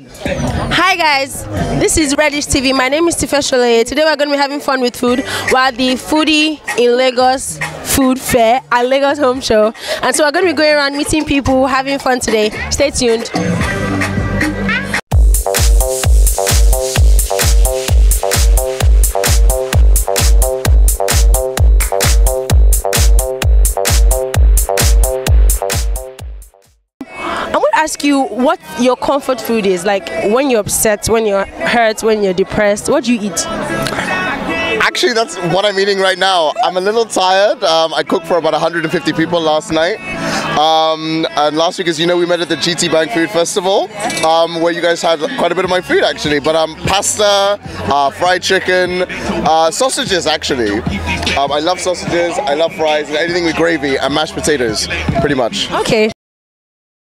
Hi guys, this is Reddish TV. My name is Tifeshole. Today we're going to be having fun with food. We're at the Foodie in Lagos Food Fair at Lagos Home Show. And so we're going to be going around meeting people, having fun today. Stay tuned. I want to ask you what your comfort food is. Like when you're upset, when you're hurt, when you're depressed, what do you eat? Actually, that's what I'm eating right now. I'm a little tired. Um, I cooked for about 150 people last night. Um, and last week, as you know, we met at the GT Bank Food Festival, um, where you guys had quite a bit of my food actually. But um, pasta, uh, fried chicken, uh, sausages actually. Um, I love sausages. I love fries. And anything with gravy and mashed potatoes, pretty much. Okay.